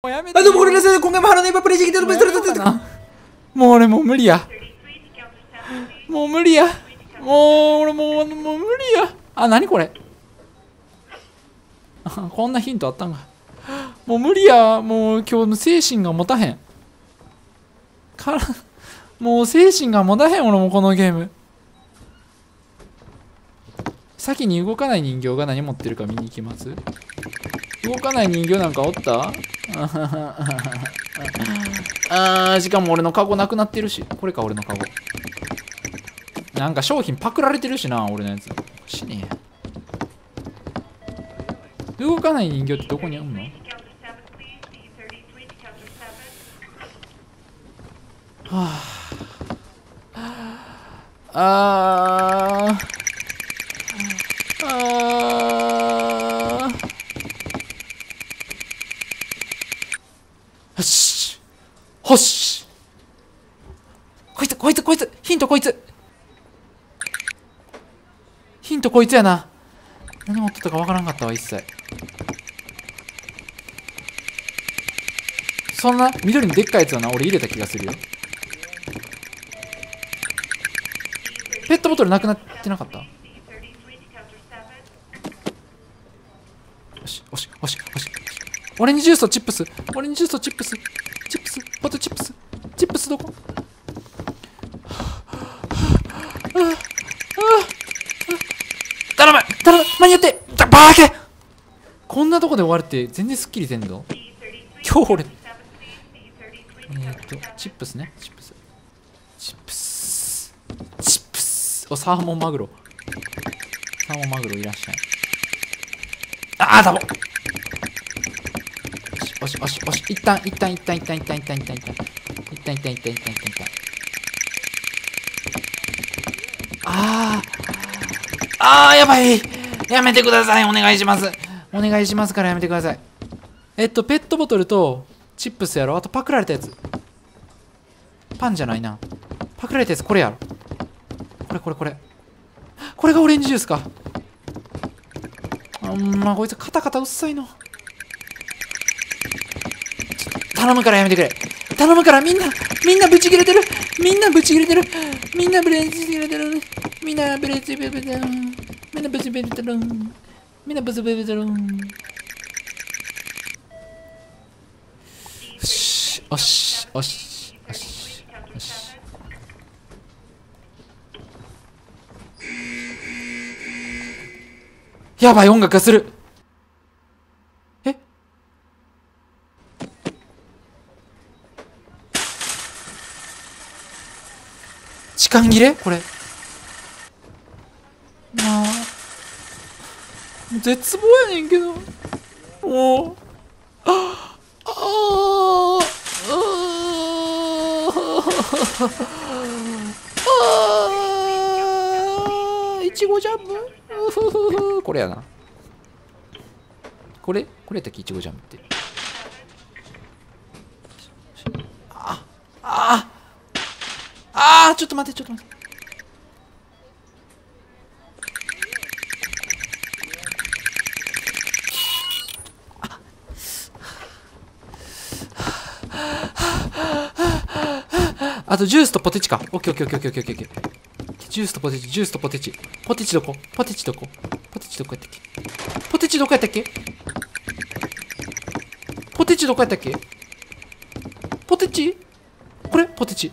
もうやめて。あ、でも、これで。今回もハロネイパプレイジーでてるもう俺もう無理や。もう無理や。もう俺もう、もう無理や。あ、なにこれ？こんなヒントあったんか。もう無理や。もう今日の精神が持たへん。から、もう精神が持たへん、俺もこのゲーム。先に動かない人形が何持ってるか見に行きます？動かない人形なんかおった？あーしかも俺のカゴなくなってるし。これか俺のカゴ。なんか商品パクられてるしな俺のやつ。死ねえ動かない人形ってどこにあんの？はあ。あー。ほしこいつ、こいつ、こいつ、ヒントこいつ。ヒントこいつやな。何持ってたかわからんかったわ、一切。そんな、緑のでっかいやつはな、俺入れた気がするよ。ペットボトルなくなってなかった？よし、し、し、おし。オレンジジュースとチップス。オレンジジュースとチップス。ポテチップス。チップスどこ？頼む！頼む！間に合って！バーケ！こんなとこで終わるって全然すっきりせんぞ。今日俺。えー、っとチップスね。チップス。チップス。チップス。おサーモンマグロ。サーモンマグロいらっしゃい。ああダボ！し押し押し一旦一旦一旦一旦一旦一旦一旦一旦一旦一旦一旦一旦一旦ああああやばいやめてくださいお願いします。お願いしますからやめてください。えっとペットボトルとチップスやろ。あとパクられたやつ。パンじゃないな。パクられたやつこれやろ。これこれこれこれがオレンジジュースか。あんまあ、こいつカタカタうっさいの。頼むからやめてくれ。頼むからみんなみんなブチ切れてる。みんなブチ切れてる。みんなブレチ切れてる。みんなブレチ切れてる。みんなブチ切れてる。みんなブチ切れてる。よしよしよしよしよし。やばい音楽がする。時間切れ？これ。なあ。絶望やねんけど。もう。ああ。ああ。いちごジャムこれやな。これこれやったっけいちごジャムって。ああ。あー、ちょっと待って、ちょっと待って。あとジュースとポテチか。オッケーオッケーオッケーオッケーオッケーオッケー。ジュースとポテチ、ジュースとポテチ。ポテチどこ？ポテチどこ？ポテチどこやったっけ？ポテチどこやったっけ？ポテチどこやったっけ？ポテチ？これ？ポテチ。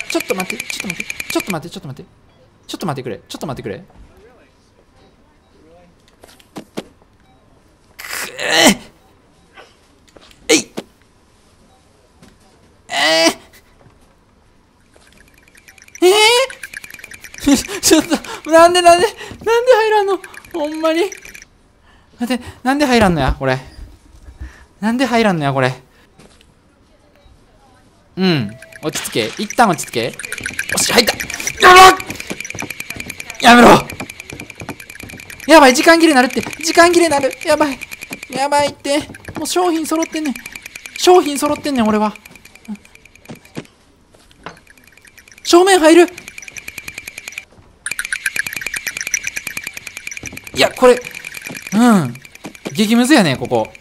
ちょっと待ってちょっと待ってちょっと待ってちょっと待って。ちょっと待ってくれ。ちょっと待ってくれ。くええい。えー、えー、ちょっとなんでなんでなんで入らんの？ほんまに。待ってなんで入らんのや俺なんで入らんのやこれ？うん。落ち着け。一旦落ち着け。よし入った。やめろやめろ。やばい時間切れなるって。時間切れなる。やばい。やばいって。もう商品揃ってんねん。商品揃ってんねん俺は。正面入る。いやこれ。うん。激ムズやねここ。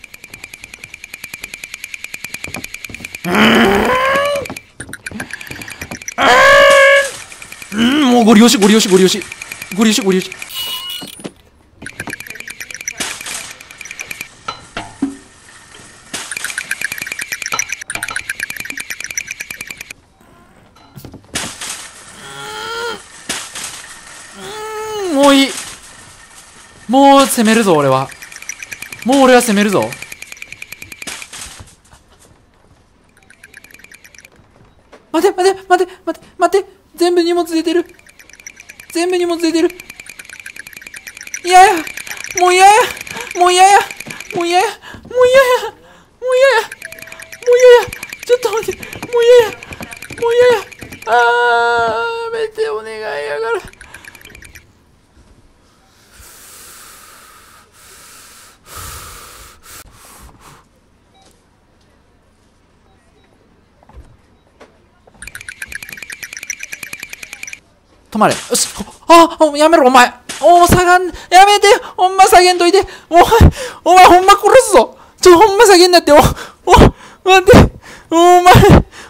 うんもうゴリ押しゴリ押しゴリ押し。ゴリ押しゴリ押し。もういい。もう攻めるぞ俺は。もう俺は攻めるぞ。待て待て待て待て待て。全部荷物出てる。全部荷物出てる。嫌やもう嫌やもう嫌やもう嫌やもう嫌やもう嫌やもう嫌やちょっと待ってもう嫌やもう嫌やああーやめてお願いやから止まれ。よし。あ、あやめろ、お前。お下がん、やめて。ほんま下げんといて。お前、お前ほんま殺すぞ。ちょ、ほんま下げんなって。お、お、待って。お前、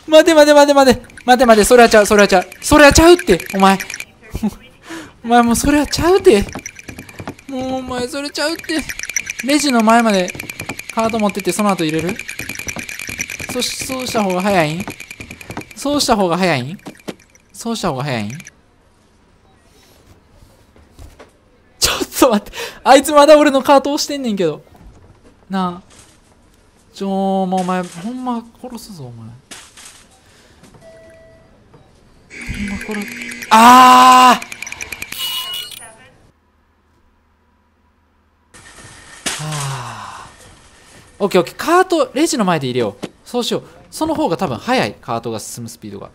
待て待て待て待て。待て待て、それはちゃう、それはちゃう。それはちゃうって、お前。お前もうそれはちゃうって。もうお前それちゃうって。レジの前までカード持ってってその後入れる？そし、そうした方が早いん？そうした方が早いん？そうした方が早いん？ちょっと待って。あいつまだ俺のカート押してんねんけど。なあ。ちょもうお前、ほんま殺すぞ、お前。ほんま殺す。あーあーオッケーオッケー。カート、レジの前で入れよう。そうしよう。その方が多分早い。カートが進むスピードが。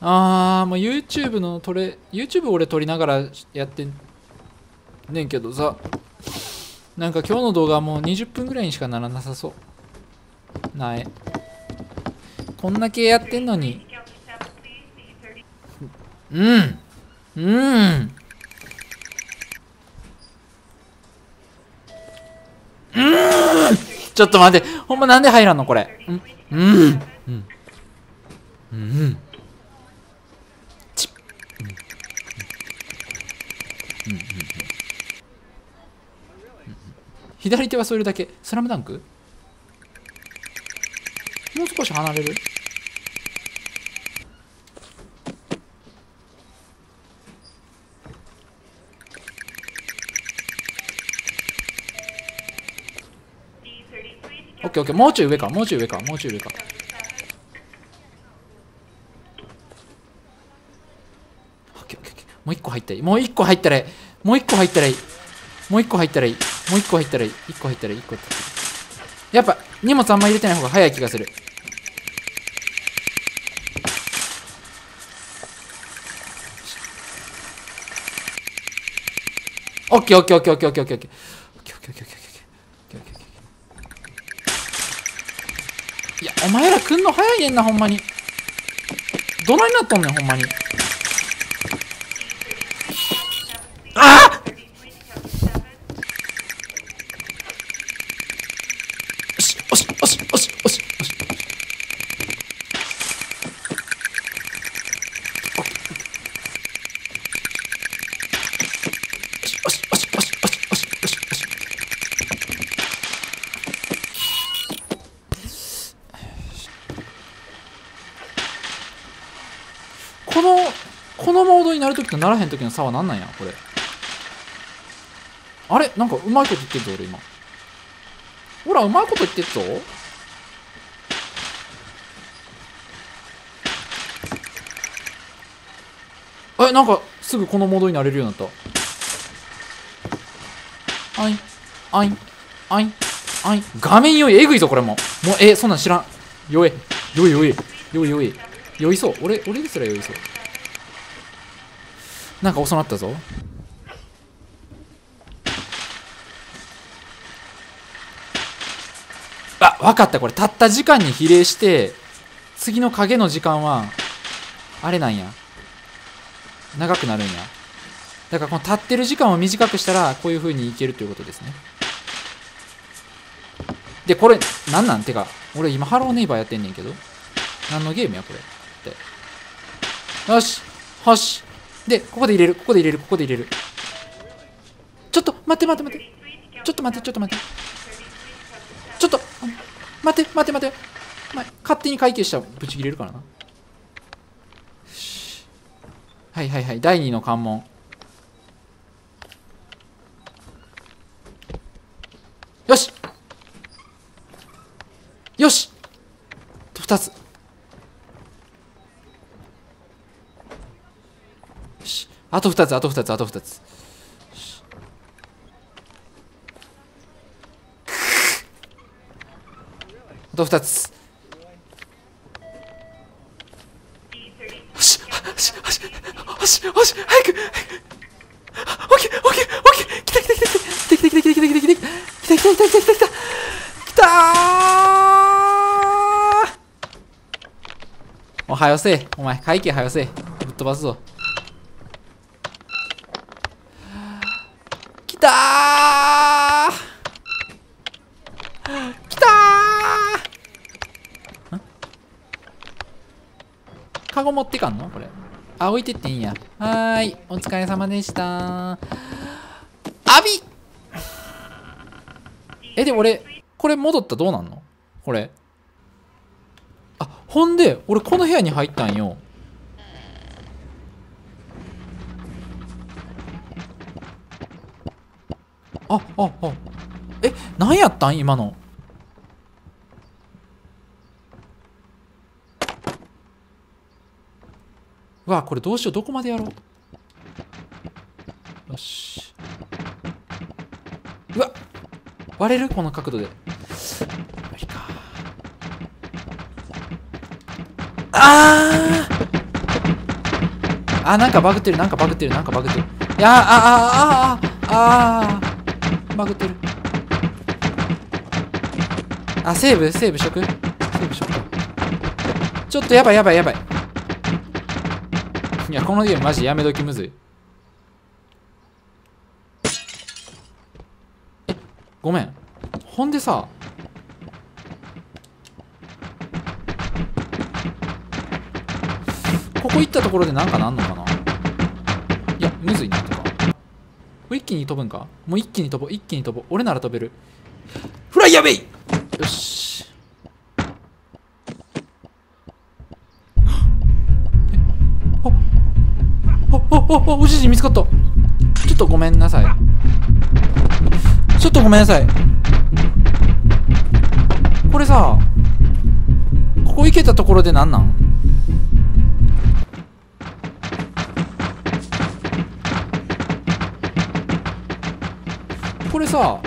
あーもう YouTube の撮れ YouTube 俺撮りながらやってんねんけどさなんか今日の動画はもう20分ぐらいにしかならなさそう。ないこんだけやってんのに。うん。うん。うん。ちょっと待って。ほんまなんで入らんのこれ。うん。うん。うん。うん。左手はそれだけ？スラムダンク？もう少し離れる？オッケーオッケー。もうちょい上か。もうちょい上か。もうちょい上かオッケーオッケーオッケーもう一個入ったらいいもう一個入ったらいいもう一個入ったらいいもう一個入ったらいいもう一個入ったらいい一個入ったらいい一個入ったらいいやっぱ荷物あんま入れてない方が早い気がする。オッケーオッケーオッケーオッケーオッケーオッケーオッケーオッケーオッケー。オッケーオッケーオッケーオッケーオッケー。いやお前ら来んの早いねんなほんまに。どないなっとんねんほんまに。このモードになるときとならへんときの差は何なんや？これ。あれ？なんかうまいこと言ってんぞ俺今。ほらうまいこと言ってっぞ。えなんかすぐこのモードになれるようになった。あいあいあいあい画面酔いえぐいぞこれも。もうえそんなん知らん。酔え。酔え酔え酔え。酔え酔いそう。俺俺ですら酔いそう。なんか遅なったぞ。あ分かった。これたった時間に比例して次の影の時間はあれなんや。長くなるんや。だからこの立ってる時間を短くしたらこういう風にいけるということですね。でこれなんなん？てか俺今ハローネイバーやってんねんけど。何のゲームやこれって。よしよしでここで入れるここで入れるここで入れる。ちょっと待って待って待って。ちょっと待ってちょっと待って。ちょっと待って待って待って、ま、勝手に会計したらブチ切れるからな。はいはいはい。第2の関門。よし。よし。2つよしあと2つあと2つあと2つ。あと2つ。おはよせお前会計はよせぶっ飛ばすぞ来たー。来たー。ん？カゴ持ってかんの？これ。あ置いてっていいんや。はーい。お疲れ様でしたあびえで俺これ戻ったらどうなんの？これ。あほんで俺この部屋に入ったんよ。あああ。え何やったん？今の。うわこれどうしよう。どこまでやろう。よし。うわ。割れる？この角度で。無理か。あー。あなんかバグってるなんかバグってるなんかバグってる。いやーああああああバグってる。あセーブ？セーブしとく？セーブしとくちょっとやばいやばいやばい。いやこのゲームマジやめときむずい。えごめん。ほんでさここ行ったところでなんかなんのかな？いやむずいなとかこれ一気に飛ぶんか？もう一気に飛ぼう一気に飛ぼう。俺なら飛べる。フライやべいよし。あああおじじ見つかった。ちょっとごめんなさい。ちょっとごめんなさい。これさここ行けたところでなんなん？さ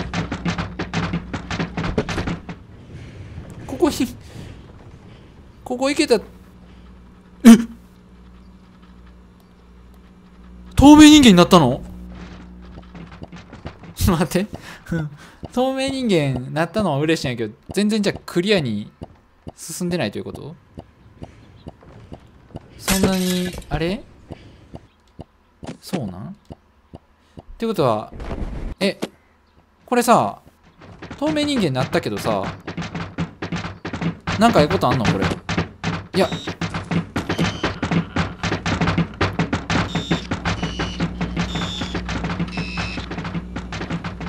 ここにここ行けた。え？っ透明人間になったの？待って。透明人間なったのは嬉しいんやけど全然じゃあクリアに進んでないということ？そんなにあれ？そうなん？ってことはえ？これさ透明人間になったけどさなんかええことあんの？これ。いや。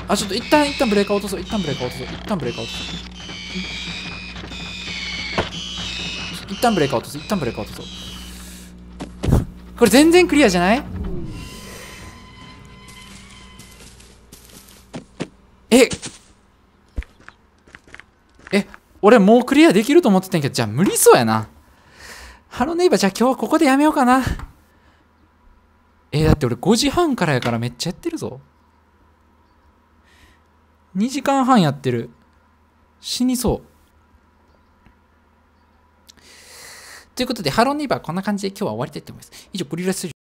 あちょっと一旦一旦ブレーカー落とそう。一旦ブレーカー落とそう。一旦ブレーカー落とそう。一旦ブレーカー落とそう。一旦ブレーカー落とそう。これ全然クリアじゃない？ええ俺もうクリアできると思ってたんやけどじゃあ無理そうやな。ハローネイバーじゃあ今日はここでやめようかな。えだって俺5時半からやからめっちゃやってるぞ。2時間半やってる。死にそう。ということで、ハローネイバーこんな感じで今日は終わりたいと思います。以上、プリラス